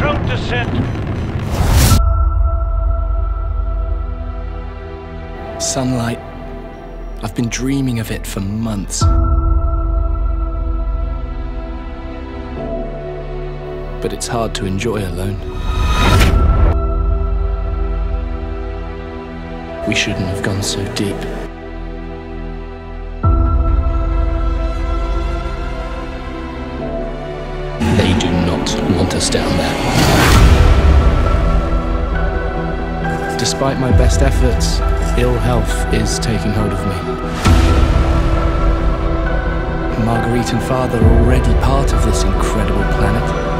Trump descent. Sunlight. I've been dreaming of it for months. But it's hard to enjoy alone. We shouldn't have gone so deep. Want us down there. Despite my best efforts, ill health is taking hold of me. Marguerite and Father are already part of this incredible planet.